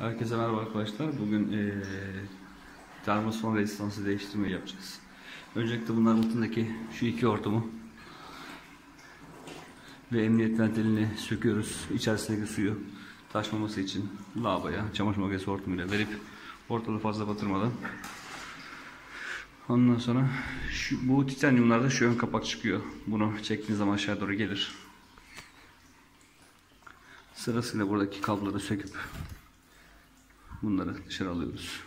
Herkese merhaba arkadaşlar. Bugün eee termoson rezistansı değiştirmeyi yapacağız. Öncelikle bunlar mutundaki şu iki hortumu ve emniyet ventilini söküyoruz. İçerisindeki suyu taşmaması için lavaboya çamaşır makinesi hortumuyla verip ortalığı fazla batırmadan Ondan sonra şu, bu titanyumlarda şu ön kapak çıkıyor. Bunu çektiğiniz zaman aşağı doğru gelir. Sırasıyla buradaki kabloları söküp bunları dışarı alıyoruz.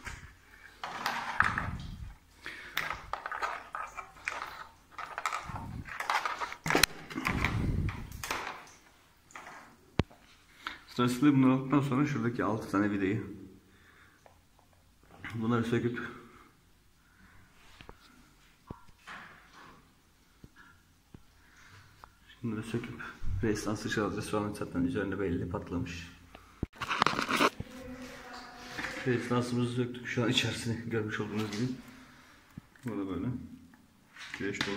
Sırasıyla bunları aldıktan sonra şuradaki 6 tane vidayı bunları söküp Bunları söküp rezistansı dışarı alacağız. Şu zaten üzerinde belli patlamış. Rezistansımızı söktük. Şu an içerisini görmüş olduğunuz gibi. Burada böyle. Güneş dolu.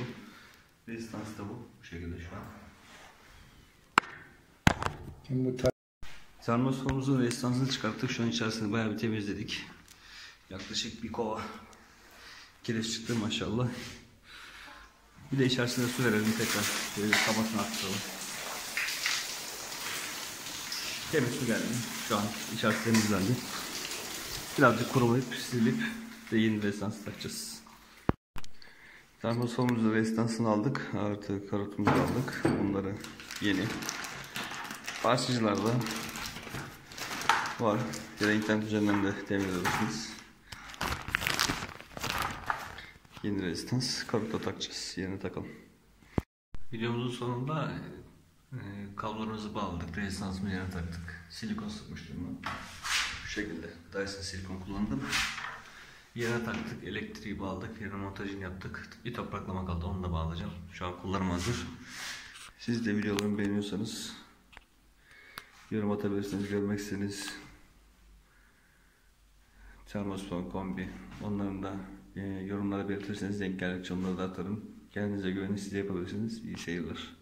Rezistans da bu. Bu şekilde şu an. Şimdi bu Termosforumuzun rezistansını çıkarttık. Şu an içerisini bayağı bir temizledik. Yaklaşık bir kova kireç çıktı maşallah. Bir de içerisine su verelim tekrar. Şöyle kabasını arttıralım. Temiz su geldi. Şu an içerisi temizlendi. Birazcık kurulayıp silip de yeni rezistans takacağız. Termosforumuzun rezistansını aldık. Artı karotumuzu aldık. Bunları yeni. Parçacılarda var. Ya da internet üzerinden de temin edebilirsiniz. Yeni rezistans karuta takacağız. Yerine takalım. Videomuzun sonunda e, kablolarımızı bağladık. Rezistansımızı yerine taktık. Silikon sıkmıştım ben. Şekilde Dyson silikon kullandım. Yerine taktık. Elektriği bağladık. Yerine montajını yaptık. Bir topraklama kaldı. Onu da bağlayacağım. Şu an kullanım hazır. Siz de videolarımı beğeniyorsanız yorum atabilirsiniz. Görmek istediğiniz Termosfon kombi. Onların da e, yorumlara belirtirseniz denk geldikçe onları da atarım. Kendinize güvenin siz yapabilirsiniz. İyi seyirler.